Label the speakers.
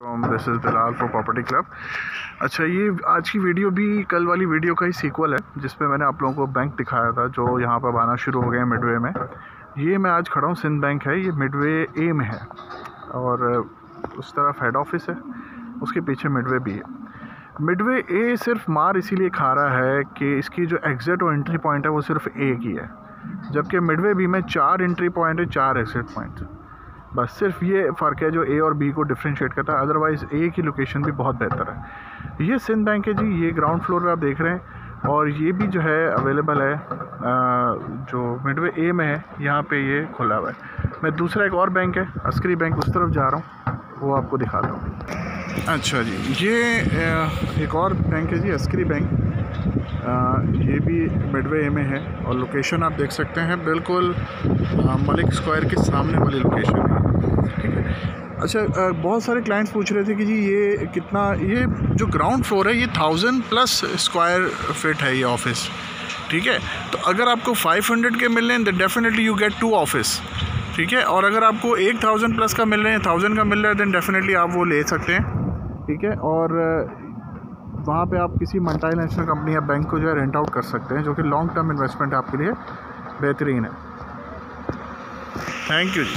Speaker 1: This is Bilal for property club अच्छा ये आज की वीडियो भी कल वाली वीडियो का ही सीक्वल है जिसपे मैंने आप लोगों को बैंक दिखाया था, जो यहाँ पर आना शुरू हो गए मिडवे में। ये मैं आज खड़ा हूँ सिंध बैंक है, ये मिडवे ए में है। और उस तरफ़ हेड ऑफ़िस है, उसके पीछे मिडवे भी है। मिडवे ए सिर्फ़ मार इसीलिए खा रहा है कि इसकी जो एग्ज़िट और एंट्री पॉइंट है, वो सिर्फ़ ए की है। जबकि मिडवे बी में चार एंट्री पॉइंट है, चार एग्ज़िट पॉइंट बस सिर्फ़ ये फ़र्क है जो ए और बी को डिफ्रेंशिएट करता है अदरवाइज़ ए की लोकेशन भी बहुत बेहतर है। ये सिंध बैंक है जी, ये ग्राउंड फ्लोर पे आप देख रहे हैं और ये भी जो है अवेलेबल है जो मिडवे ए में है, यहाँ पे ये खुला हुआ है। मैं दूसरा एक और बैंक है अस्करी बैंक उस तरफ़ जा रहा हूँ, वो आपको दिखाता हूँ अच्छा जी, ये एक और बैंक है जी अस्करी बैंक ये भी मिडवे में है और लोकेशन आप देख सकते हैं, बिल्कुल मलिक स्क्वायर के सामने वाली लोकेशन है। ठीक है। अच्छा बहुत सारे क्लाइंट्स पूछ रहे थे कि जी ये कितना, ये जो ग्राउंड फ्लोर है, ये थाउज़ेंड प्लस स्क्वायर फिट है ये ऑफ़िस ठीक है? तो अगर आपको 500 के मिल रहे हैं definitely you get to office ठीक है? और अगर आपको एक थाउज़ेंड प्लस का मिल रहे हैं थाउज़ेंड का मिल रहा है दैन डेफिनेटली आप वो ले सकते हैं। ठीक है? और वहाँ पे आप किसी मल्टीनेशनल कंपनी या बैंक को जो है रेंट आउट कर सकते हैं, जो कि लॉन्ग टर्म इन्वेस्टमेंट आपके लिए, बेहतरीन है। Thank you ji.